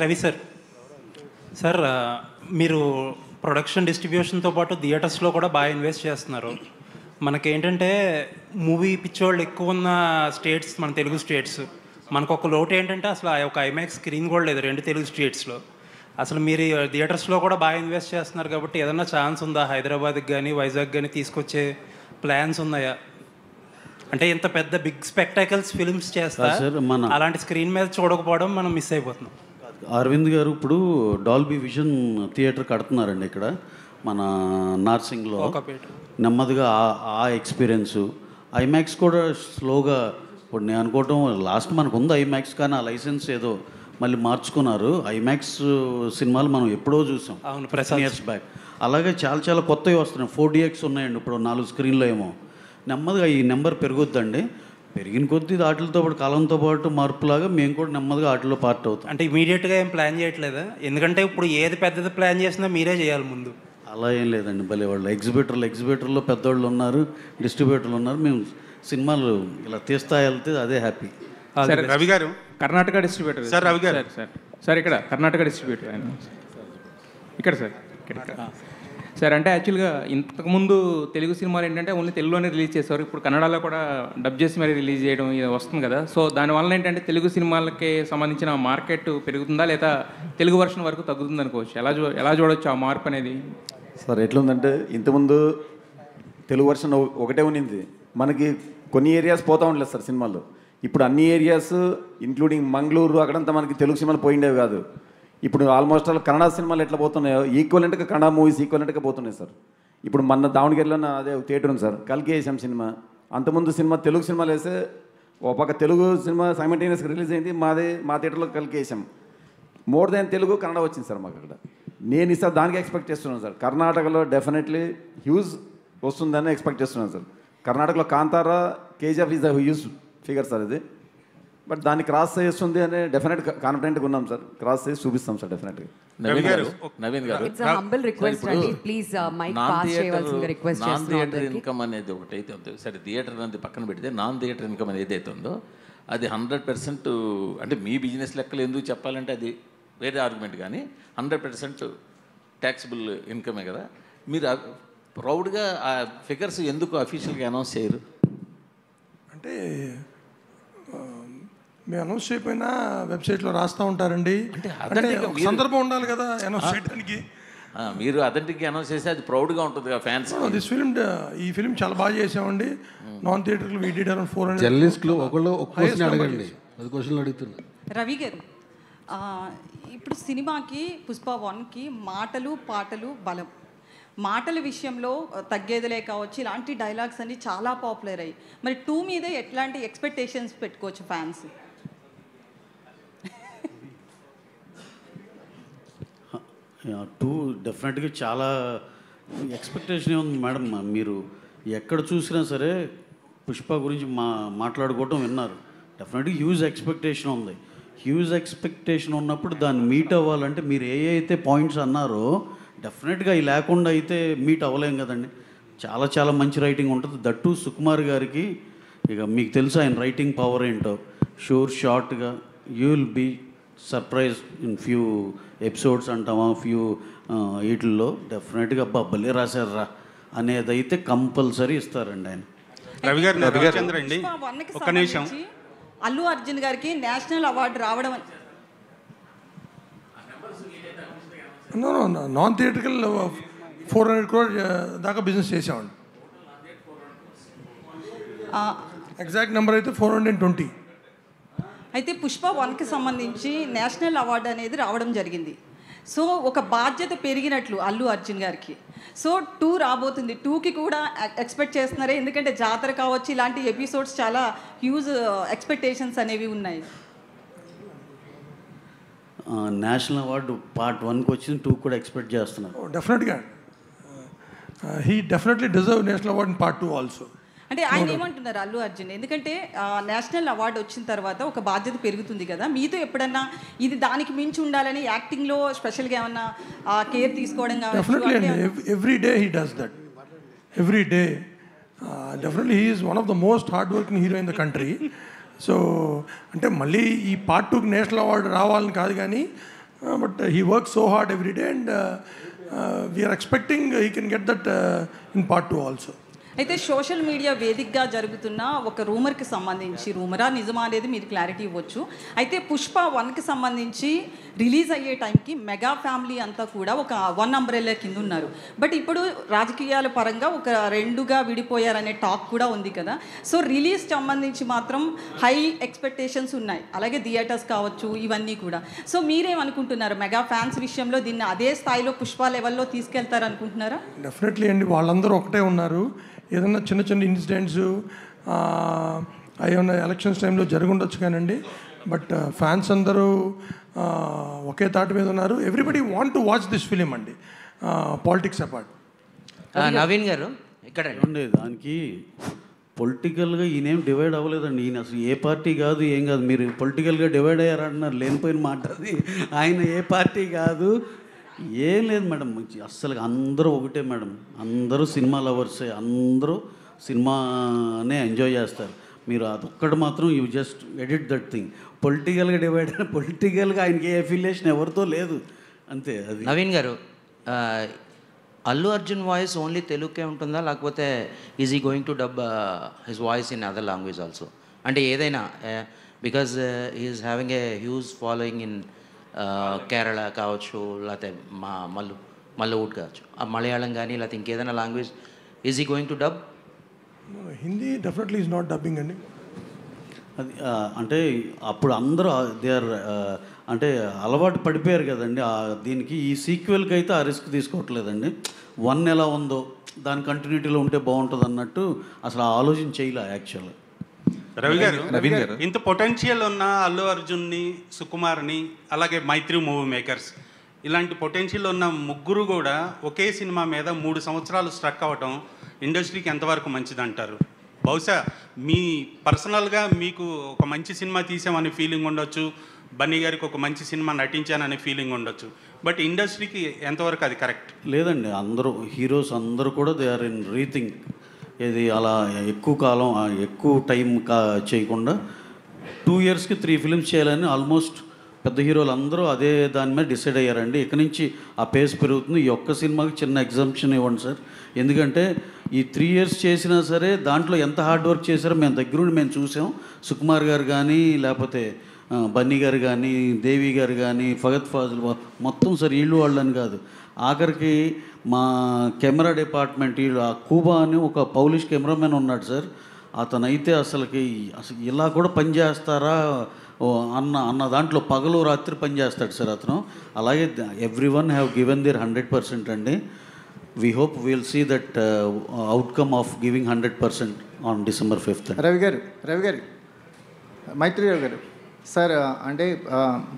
Ravi sir. Sir మీరు production డిస్ట్రిబ్యూషన్తో పాటు థియేటర్స్లో కూడా బాగా ఇన్వెస్ట్ చేస్తున్నారు. మనకేంటంటే మూవీ పిచ్చోళ్ళు ఎక్కువ ఉన్న స్టేట్స్ మన తెలుగు స్టేట్స్. మనకు ఒక లోటు ఏంటంటే అసలు ఆ యొక్క ఐమాక్స్ స్క్రీన్ కూడా లేదు రెండు తెలుగు స్టేట్స్లో. అసలు మీరు థియేటర్స్లో కూడా బాగా ఇన్వెస్ట్ చేస్తున్నారు కాబట్టి ఏదన్నా ఛాన్స్ ఉందా? హైదరాబాద్కి కానీ వైజాగ్ కానీ తీసుకొచ్చే ప్లాన్స్ ఉన్నాయా? అంటే ఇంత పెద్ద బిగ్ స్పెక్టాకల్స్ ఫిల్మ్స్ చేస్తా సార్, మన- అలాంటి స్క్రీన్ మీద చూడకపోవడం మనం మిస్ అయిపోతున్నాం. అరవింద్ గారు ఇప్పుడు డాల్బీ విజన్ థియేటర్ కడుతున్నారండి ఇక్కడ మన నార్సింగ్లో. నెమ్మదిగా ఆ- ఎక్స్పీరియన్స్. ఐమాక్స్ కూడా స్లోగా ఇప్పుడు నేను అనుకోవటం లాస్ట్ మనకు ఉంది ఐమాక్స్ కానీ ఆ లైసెన్స్ ఏదో మళ్ళీ మార్చుకున్నారు. ఐమాక్స్ సినిమాలు మనం ఎప్పుడో చూసాం. అవును, ఇయర్స్ బ్యాక్. అలాగే చాలా చాలా కొత్తవి వస్తున్నాయి. ఫోర్ డిఎక్స్ ఉన్నాయండి ఇప్పుడు నాలుగు స్క్రీన్లో ఏమో. నెమ్మదిగా ఈ నెంబర్ పెరుగుద్దండి. పెరిగిన కొద్దీ వాటితో పాటు కాలంతో పాటు మార్పులాగా మేము కూడా నెమ్మదిగా వాటిలో పార్ట్ అవుతాం. అంటే ఇమీడియట్గా ఏం ప్లాన్ చేయట్లేదా? ఎందుకంటే ఇప్పుడు ఏది పెద్దది ప్లాన్ చేసినా మీరే చేయాలి ముందు. అలా ఏం లేదండి భలే వాళ్ళు. ఎగ్జిబిటర్లు ఎగ్జిబిటర్లో పెద్దవాళ్ళు ఉన్నారు డిస్ట్రిబ్యూటర్లు ఉన్నారు మేము సినిమాలు ఇలా తీస్తా వెళ్తే అదే హ్యాపీ. సార్ రవి గారు? కర్ణాటక డిస్ట్రిబ్యూటర్. సార్, రవి గారు. Sir sir. సార్ ఇక్కడ కర్ణాటక డిస్ట్రిబ్యూటర్ ఆయన. ఇక్కడ సార్ ఇక్కడ ఇక్కడ. సార్ అంటే యాక్చువల్గా ఇంతకుముందు తెలుగు సినిమాలు ఏంటంటే ఓన్లీ తెలుగులోనే రిలీజ్ చేసేవారు. ఇప్పుడు కన్నడలో కూడా డబ్ చేసి మరి రిలీజ్ చేయడం ఇది వస్తుంది కదా. సో దానివల్ల ఏంటంటే తెలుగు సినిమాలకి సంబంధించిన మార్కెట్ పెరుగుతుందా లేదా తెలుగు వర్షన్ వరకు తగ్గుతుంది అనుకోవచ్చు. ఎలా చూ ఎలా చూడొచ్చు ఆ మార్పు అనేది? సార్ ఎట్లుందంటే ఇంతకుముందు తెలుగు వర్షన్ ఒకటే ఉన్నింది. మనకి కొన్ని ఏరియాస్ పోతా ఉండలేదు సార్ సినిమాలు. ఇప్పుడు అన్ని ఏరియాస్ ఇంక్లూడింగ్ మంగళూరు అక్కడంతా మనకి తెలుగు సినిమాలు పోయిండేవి కాదు. ఇప్పుడు ఆల్మోస్ట్ ఆల్ కన్నడ సినిమాలు ఎట్లా పోతున్నాయో ఈక్వలెంట్గా కన్నడ మూవీస్ ఈక్వలెంట్గా పోతున్నాయి సార్. ఇప్పుడు మన దావణగిరిలో అదే థియేటర్ ఉంది సార్ కలికి వేసాం సినిమా అంతకుముందు సినిమా తెలుగు సినిమాలు వేస్తే ఒక పక్క తెలుగు సినిమా సైమల్టేనియస్గా రిలీజ్ అయింది మాదే మా థియేటర్లో కలికి వేసాం మోర్ దాన్ తెలుగు కన్నడ వచ్చింది సార్ మాకు అక్కడ. నేను ఈసారి దానికి ఎక్స్పెక్ట్ చేస్తున్నాను సార్. కర్ణాటకలో డెఫినెట్లీ హ్యూజ్ వస్తుందని ఎక్స్పెక్ట్ చేస్తున్నాను సార్. కర్ణాటకలో Kantara KGF is a huge figure sir ఇది. బట్ దాన్ని క్రాస్ చేస్తుంది అని డెఫినెట్ కాన్ఫిడెంట్గా ఉన్నాం సార్ క్రాస్ చేసి చూపిస్తాం సార్ డెఫినెట్గా నవీన్ గారు నవీన్ గారు. It's a humble request అండి. Please, mic pass చేయవలసిందిగా request నాన్ థియేటర్. ఇన్కమ్ అనేది ఒకటి అయితే ఉంది. సరే థియేటర్ అనేది పక్కన పెడితే నాన్ థియేటర్ ఇన్కమ్ అనేది ఏదైతే ఉందో అది హండ్రెడ్ పర్సెంట్ అంటే మీ బిజినెస్ లెక్కలు ఎందుకు చెప్పాలంటే అది వేరే ఆర్గ్యుమెంట్ కానీ హండ్రెడ్ పర్సెంట్ ట్యాక్సిబుల్ ఇన్కమే కదా. మీరు ప్రౌడ్గా ఆ ఫిగర్స్ ఎందుకు అఫీషియల్గా అనౌన్స్ చేయరు? అంటే మేము అనౌన్స్ చేయకపోయినా వెబ్సైట్లో రాస్తూ ఉంటారండి. అంటే సందర్భం ఉండాలి కదా అనౌన్స్ చేయడానికి. ఆ, మీరు అథెంటిక్గా అనౌన్స్ చేస్తే అది ప్రౌడ్గా ఉంటుంది కదా ఫ్యాన్స్ దిస్ ఫిల్మ్ ఈ ఫిల్మ్ చాలా బాగా చేసామండి. నాన్ థియేటర్లు we did around four hundred జర్నలిస్టులు ఒకళ్ళు ఒక క్వశ్చన్ అడగండి. పది క్వశ్చన్లు అడుగుతున్నారు రవి గారు ఆ, ఇప్పుడు సినిమాకి పుష్ప వన్కి మాటలు పాటలు బలం. మాటల విషయంలో తగ్గేదిలే కావచ్చు ఇలాంటి డైలాగ్స్ అన్ని చాలా పాపులర్ అయ్యాయి. మరి టూ మీద ఎట్లాంటి ఎక్స్పెక్టేషన్స్ పెట్టుకోవచ్చు ఫ్యాన్స్ టూ డెఫినెట్గా చాలా ఎక్స్పెక్టేషన్ ఉంది మేడం. మీరు ఎక్కడ చూసినా సరే పుష్ప గురించి మా మాట్లాడుకోవటం విన్నారు. డెఫినెట్గా హ్యూజ్ ఎక్స్పెక్టేషన్ ఉంది. హ్యూజ్ ఎక్స్పెక్టేషన్ ఉన్నప్పుడు దాన్ని మీట్ అవ్వాలంటే మీరు ఏ అయితే పాయింట్స్ అన్నారో డెఫినెట్గా అవి లేకుండా అయితే మీట్ అవ్వలేం కదండి. చాలా చాలా మంచి రైటింగ్ ఉంటుంది. దట్టు సుకుమార్ గారికి ఇక మీకు తెలుసు ఆయన రైటింగ్ పవర్ ఏంటో. షూర్ షార్ట్గా you will be surprise in few episodes అంటామా ఫ్యూ వీటిల్లో. డెఫినెట్గా అబ్బా భలే రాశారా అనేది అయితే కంపల్సరీ ఇస్తారండి ఆయన. రవి గారు రవిచంద్ర అండి పుష్ప వన్కి ఒక్క నిమిషం. సంబంధించి అల్లు అర్జున్ గారికి నేషనల్ అవార్డు రావడం అని- నాన్ థియేటర్కల్ ఫోర్ హండ్రెడ్ క్రోర్ దాకా బిజినెస్ చేసామండి ఆ, ఎగ్జాక్ట్ నెంబర్ అయితే ఫోర్ హండ్రెడ్ ట్వంటీ అయితే పుష్ప వన్కి సంబంధించి నేషనల్ అవార్డు అనేది రావడం జరిగింది. సో ఒక బాధ్యత పెరిగినట్లు అల్లు అర్జున్ గారికి. సో టూ రాబోతుంది. టూకి కూడా ఎక్స్పెక్ట్ చేస్తున్నారే. ఎందుకంటే జాతర కావచ్చు ఇలాంటి ఎపిసోడ్స్ చాలా హ్యూజ్ ఎక్స్పెక్టేషన్స్ అనేవి ఉన్నాయి. నేషనల్ అవార్డు పార్ట్ వన్కి వచ్చింది టూ కూడా ఎక్స్పెక్ట్ చేస్తున్నారు. డెఫినెట్గా he definitely deserve national award in part two also అంటే ఆయన ఏమంటున్నారు అల్లు అర్జున్? ఎందుకంటే ఆ, నేషనల్ అవార్డు వచ్చిన తర్వాత ఒక బాధ్యత పెరుగుతుంది కదా. మీతో ఎప్పుడన్నా ఇది దానికి మించి ఉండాలని యాక్టింగ్లో స్పెషల్గా ఏమన్నా కేర్ తీసుకోవడం every day he does that every day definitely he is one of the most hard working hero in the country so అంటే మళ్ళీ ఈ పార్ట్ టూకి నేషనల్ అవార్డు రావాలని కాదు కానీ but he work so hard every day and we are expecting he can get that in part two also అయితే social media వేదికగా జరుగుతున్న ఒక రూమర్కి సంబంధించి రూమరా? నిజమా అనేది మీరు క్లారిటీ ఇవ్వచ్చు. అయితే పుష్ప వన్కి సంబంధించి రిలీజ్ అయ్యే టైంకి మెగా ఫ్యామిలీ అంతా కూడా ఒక వన్ అంబ్రెల్లా కింద ఉన్నారు. బట్ ఇప్పుడు రాజకీయాల పరంగా ఒక రెండుగా విడిపోయారనే టాక్ కూడా ఉంది కదా. సో రిలీజ్ సంబంధించి మాత్రం హై ఎక్స్పెక్టేషన్స్ ఉన్నాయి. అలాగే థియేటర్స్ కావచ్చు ఇవన్నీ కూడా. సో మీరేమనుకుంటున్నారు? మెగా ఫ్యాన్స్ విషయంలో దీన్ని అదే స్థాయిలో పుష్ప లెవెల్లో తీసుకెళ్తారు అనుకుంటున్నారా డెఫినెట్లీ అండి. వాళ్ళందరూ ఒకటే ఉన్నారు. ఏదైనా చిన్న చిన్న ఇన్సిడెంట్స్ ఏమన్నా ఎలక్షన్స్ టైంలో జరుగుండొచ్చు కానండి. బట్ ఫ్యాన్స్ అందరూ ఆ, ఒకే తాటి మీద ఉన్నారు. Everybody want to watch this film అండి. పాలిటిక్స్ అపార్ట్ నవీన్ గారు ఇక్కడ ఏమండి దానికి పొలిటికల్గా ఈయనేం డివైడ్ అవ్వలేదండి. ఈయన అసలు ఏ పార్టీ కాదు ఏం కాదు. మీరు పొలిటికల్గా డివైడ్ అయ్యారంటున్నారు. లేనిపోయిన మాట అది. ఆయన ఏ పార్టీ కాదు ఏం లేదు మేడం. అస్సలు అందరూ ఒకటే మేడం. అందరూ సినిమా లవర్సే. అందరూ సినిమానే ఎంజాయ్ చేస్తారు. మీరు అదొక్కటి మాత్రం you just edit that thing. పొలిటికల్గా డివైడ్ పొలిటికల్గా ఆయనకి ఏ అఫిలియేషన్ ఎవరితో లేదు. అంతే అది. నవీన్ గారు అల్లు అర్జున్ వాయిస్ ఓన్లీ తెలుగుకే ఉంటుందా? లేకపోతే is he going to dub his voice in other language also అంటే ఏదైనా because he is having a huge following in Kerala కావచ్చు లేకపోతే మా మల్లు మల్లవుడ్ కావచ్చు. ఆ మలయాళం కానీ లేకపోతే ఇంకేదైనా language is he going to dub Hindi definitely is not dubbing అండి. అది అంటే అప్పుడు అందరూ దే ఆర్ అంటే అలవాటు పడిపోయారు కదండి. ఆ దీనికి ఈ సీక్వెల్కి అయితే ఆ రిస్క్ తీసుకోవట్లేదండి. వన్ ఎలా ఉందో దాని కంటిన్యూటీలో ఉంటే బాగుంటుంది అన్నట్టు అసలు ఆ ఆలోచన చేయలే యాక్చువల్గా రవి గారు నవీన్ గారు. ఇంత పొటెన్షియల్ ఉన్న అల్లు అర్జున్ని సుకుమార్ని అలాగే మైత్రి మూవీ మేకర్స్ ఇలాంటి పొటెన్షియల్ ఉన్న ముగ్గురు కూడా ఒకే సినిమా మీద మూడు సంవత్సరాలు స్ట్రక్ అవ్వటం ఇండస్ట్రీకి ఎంతవరకు మంచిదంటారు బహుశా మీ పర్సనల్గా మీకు ఒక మంచి సినిమా తీసామనే ఫీలింగ్ ఉండొచ్చు బన్నీ గారికి ఒక మంచి సినిమా నటించాననే ఫీలింగ్ ఉండొచ్చు బట్ ఇండస్ట్రీకి ఎంతవరకు అది కరెక్ట్ లేదండి అందరూ హీరోస్ అందరూ కూడా దే ఆర్ ఇన్ రీథింక్ ఇది అలా ఎక్కువ కాలం ఎక్కువ టైం కా చేయకుండా టూ ఇయర్స్కి త్రీ ఫిల్మ్స్ చేయాలని ఆల్మోస్ట్ పెద్ద హీరోలు అందరూ అదే దాని మీద డిసైడ్ అయ్యారండి. ఇక నుంచి ఆ పేస్ పెరుగుతుంది. ఈ ఒక్క సినిమాకి చిన్న ఎగ్జామ్షన్ ఇవ్వండి సార్. ఎందుకంటే ఈ త్రీ ఇయర్స్ చేసినా సరే దాంట్లో ఎంత హార్డ్ వర్క్ చేశారో మేము దగ్గరుండి మేము చూసాం. సుకుమార్ గారు కానీ లేకపోతే బన్నీ గారు కానీ దేవి గారు కానీ ఫగత్ ఫాజుల్ మొత్తం సార్ వీళ్ళు వాళ్ళని కాదు. ఆఖరికి మా కెమెరా డిపార్ట్మెంట్ వీళ్ళు ఆ కూబా అని ఒక పౌలిష్ కెమెరామెన్ ఉన్నాడు సార్. అతనైతే అసలుకి అసలు ఇలా కూడా పనిచేస్తారా అన్న అన్న దాంట్లో పగలు రాత్రి పనిచేస్తాడు సార్ అతను. అలాగే everyone have given their hundred percent అండి. We hope will see that outcome of giving hundred percent on December fifth. Ravi గారు రవి గారు మైత్రి గారు. సార్ అంటే